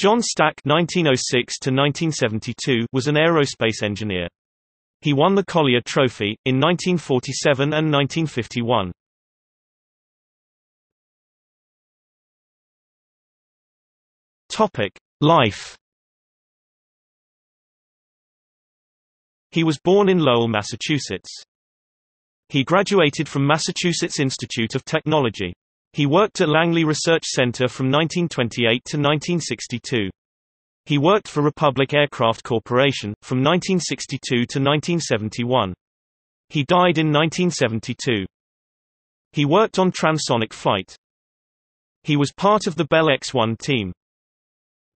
John Stack (1906–1972) was an aerospace engineer. He won the Collier Trophy in 1947 and 1951. Topic: Life. He was born in Lowell, Massachusetts. He graduated from Massachusetts Institute of Technology. He worked at Langley Research Center from 1928 to 1962. He worked for Republic Aircraft Corporation, from 1962 to 1971. He died in 1972. He worked on transonic flight. He was part of the Bell X-1 team.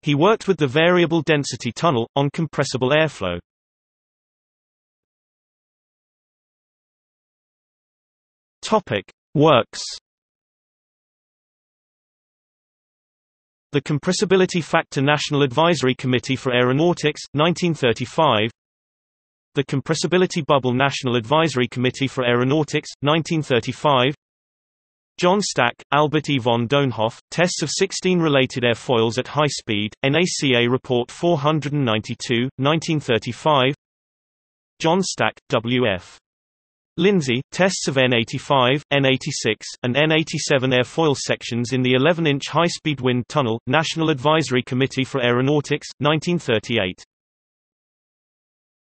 He worked with the Variable Density Tunnel, on compressible airflow. Topic. Works The Compressibility Factor National Advisory Committee for Aeronautics, 1935 The Compressibility Bubble National Advisory Committee for Aeronautics, 1935 John Stack, Albert E. von Doenhoff, Tests of 16 Related Airfoils at High Speed, NACA Report 492, 1935 John Stack, W.F. Lindsey, tests of N85, N86, and N87 airfoil sections in the 11-inch high-speed wind tunnel, National Advisory Committee for Aeronautics, 1938.